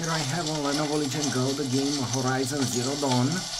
Here I have on Lenovo Legion Go the game Horizon Zero Dawn.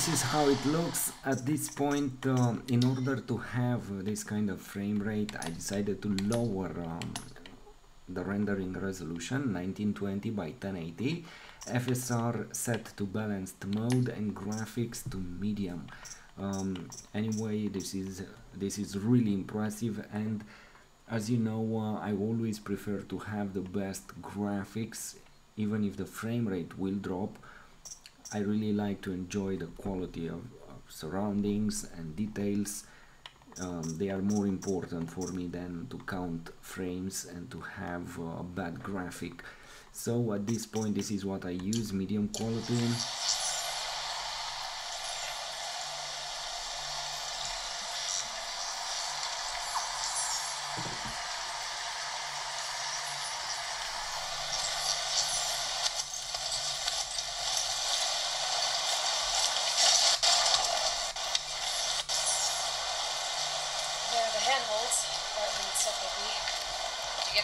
This is how it looks at this point. um, in order to have this kind of frame rate, I decided to lower um, the rendering resolution 1920 by 1080, FSR set to balanced mode, and graphics to medium. Um, anyway, this is this is really impressive, and as you know, uh, I always prefer to have the best graphics, even if the frame rate will drop. I really like to enjoy the quality of, of surroundings and details. Um, they are more important for me than to count frames and to have uh, a bad graphic. So at this point, this is what I use medium quality.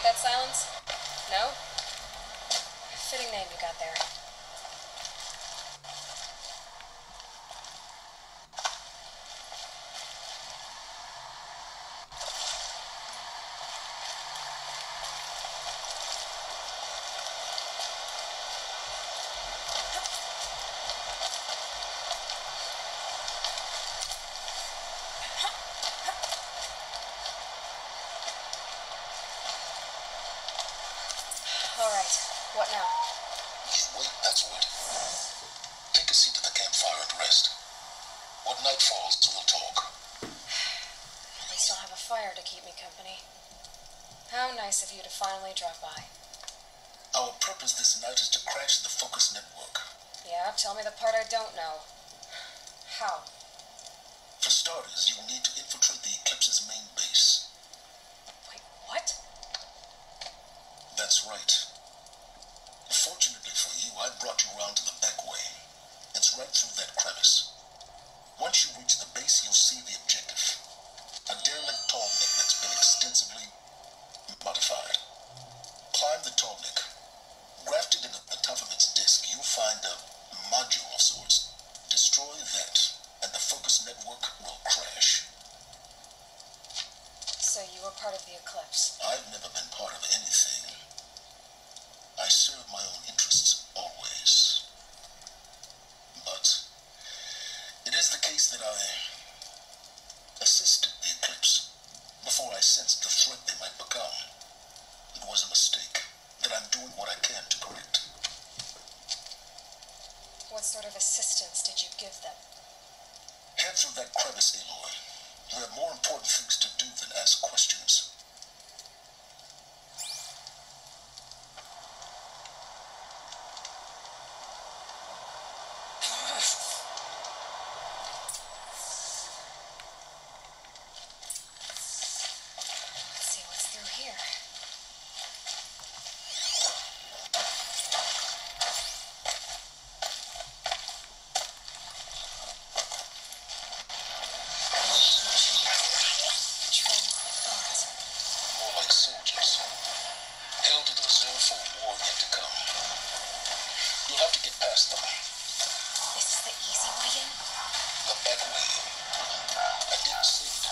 That silence? No? Fitting name you got there. All right. What now? You Wait, that's what. Take a seat at the campfire and rest. When night falls, we'll talk. At least I'll have a fire to keep me company. How nice of you to finally drop by. Our purpose this night is to crash the Focus Network. Yeah, tell me the part I don't know. How? For starters, you will need to infiltrate the Eclipse's main base. Wait, what? That's right. Brought you around to the back way. It's right through that crevice. Once you reach the base, you'll see the objective. A derelict tallneck that's been extensively modified. Climb the tallneck. Grafted into the top of its disk, you'll find a module of sorts. Destroy that, and the focus network will crash. So you were part of the eclipse. I've never been part of anything. I serve my own interests always. But it is the case that I assisted the eclipse before I sensed the threat they might become. It was a mistake that I'm doing what I can to correct. What sort of assistance did you give them? Head through that crevice, Aloy. You have more important things to do than ask questions. Let's see what's through here. Train of thought. More like soldiers. Held in reserve for a war yet to come. Have to get past them. This is the easy way in? The back way. I didn't say it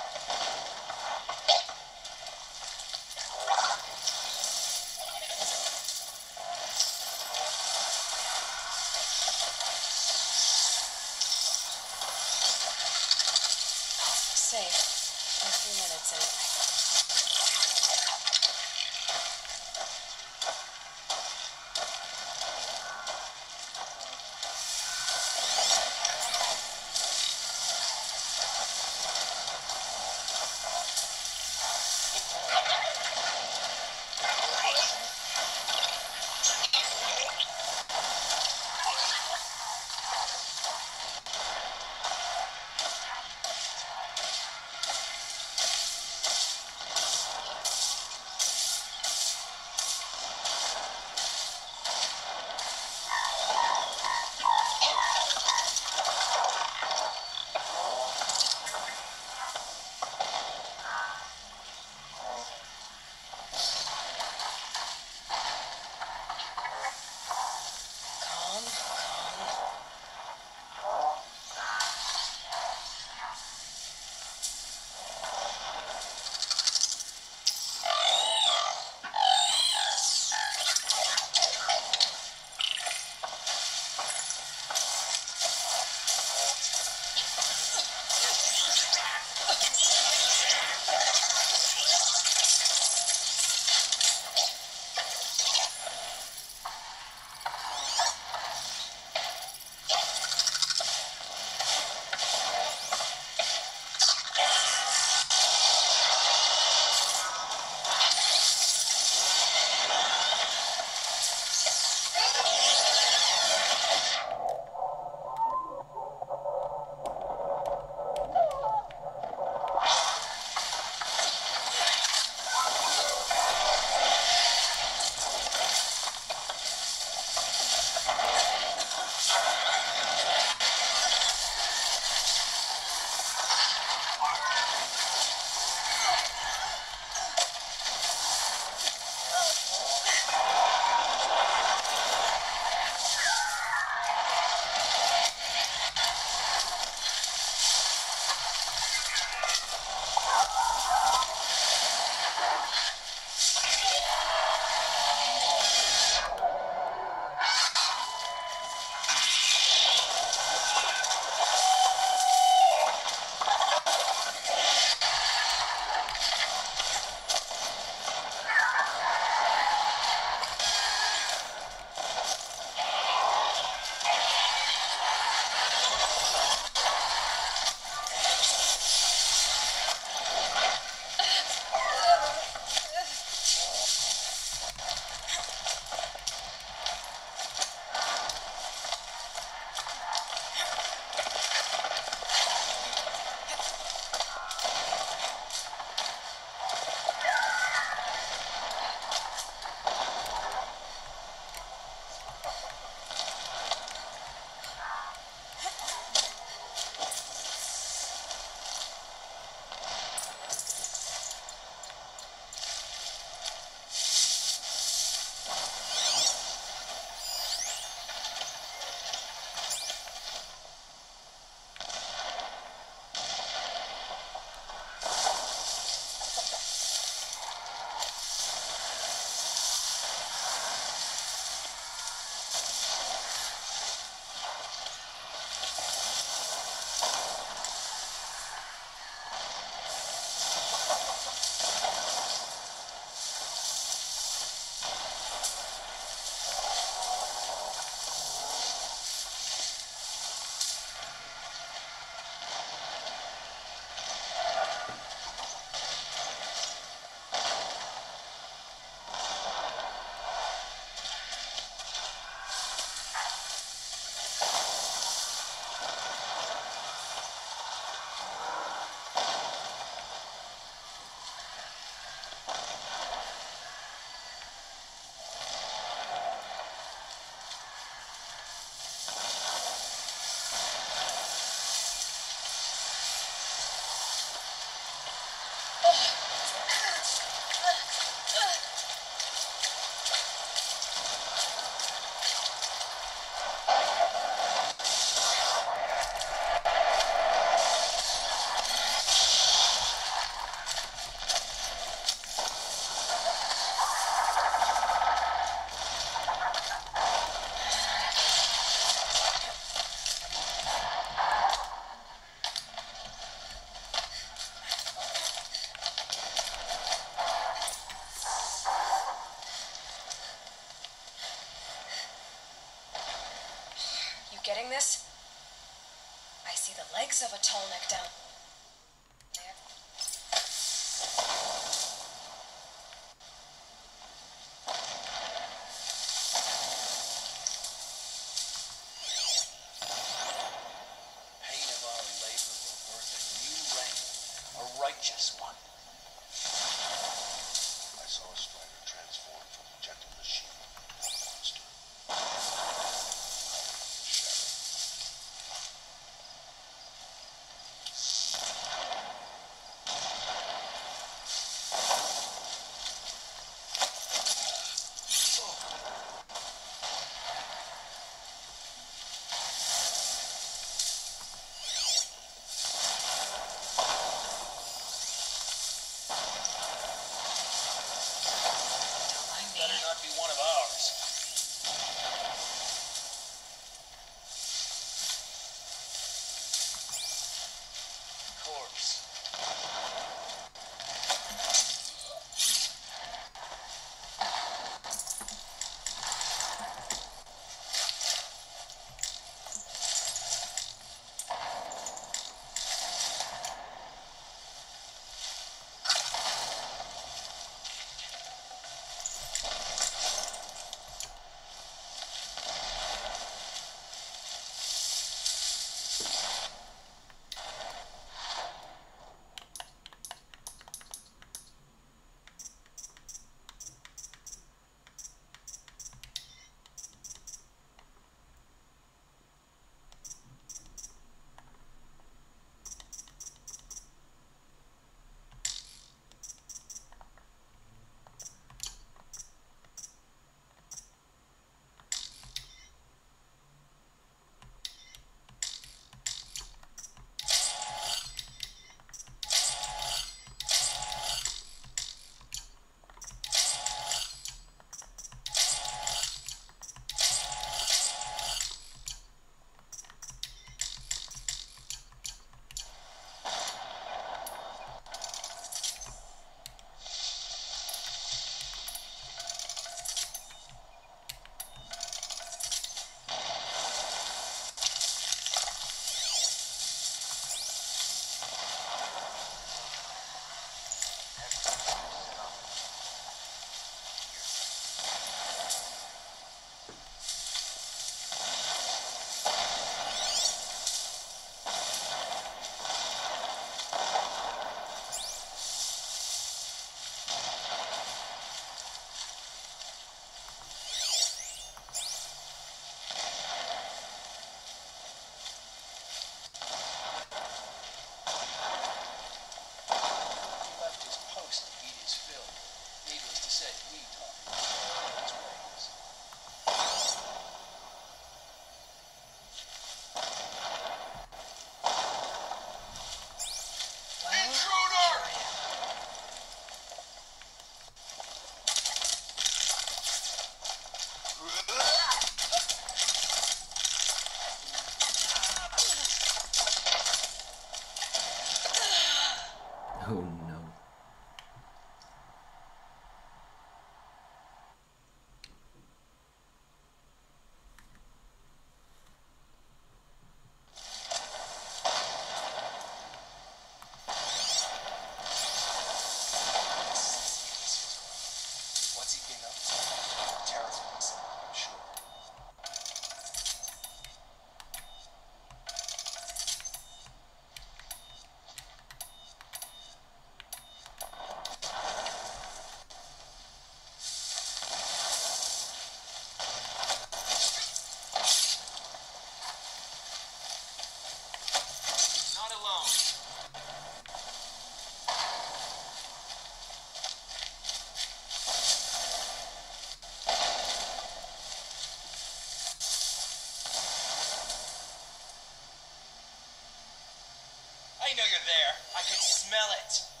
I know you're there. I can smell it.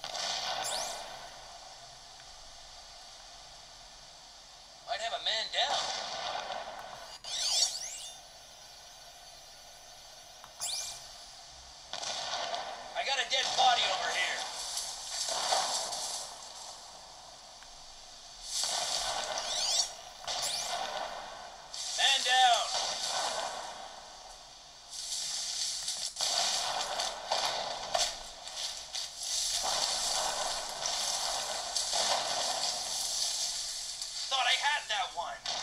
that one.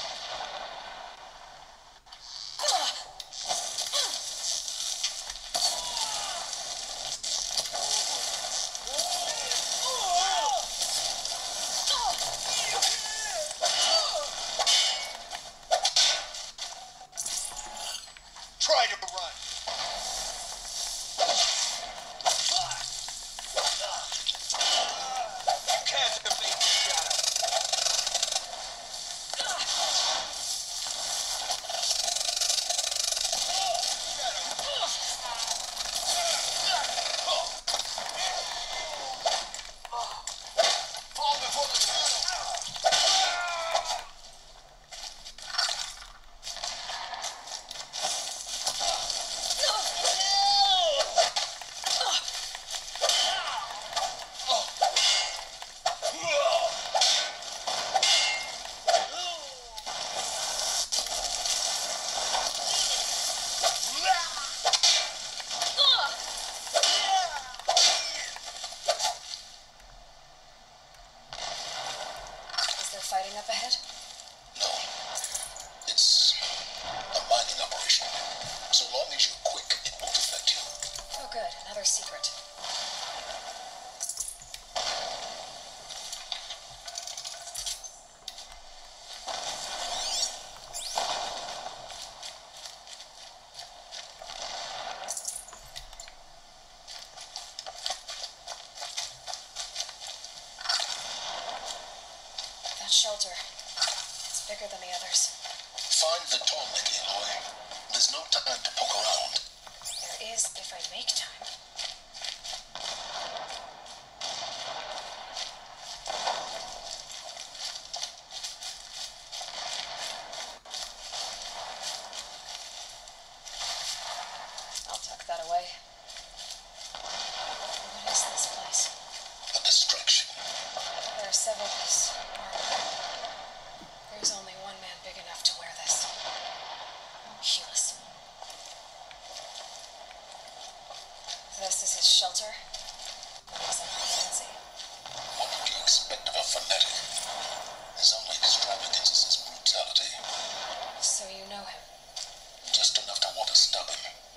Oh. shelter. It's bigger than the others. Find the toilet gateway. There's no time to poke around. There is if I make time. I'll tuck that away. What is this place? A destruction. There are several of us. There's only one man big enough to wear this. Helis. This is his shelter. What would you expect of a fanatic? His only extravagance is his brutality. So you know him? Just enough to want to stop him.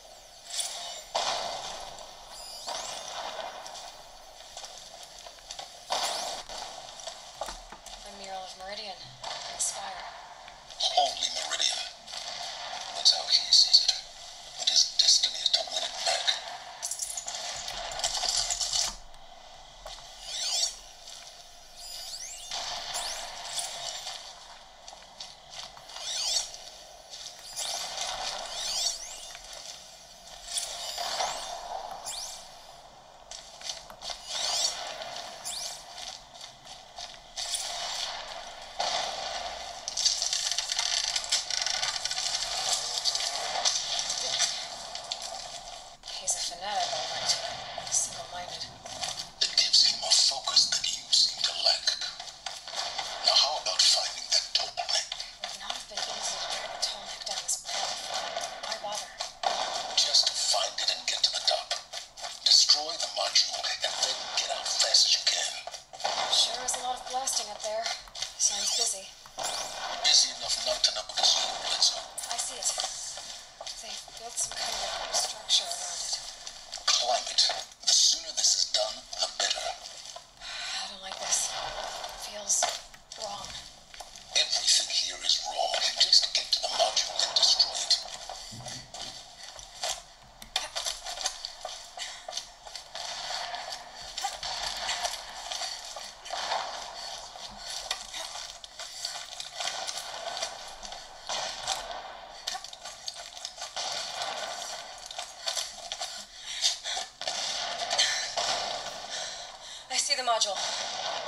see the module.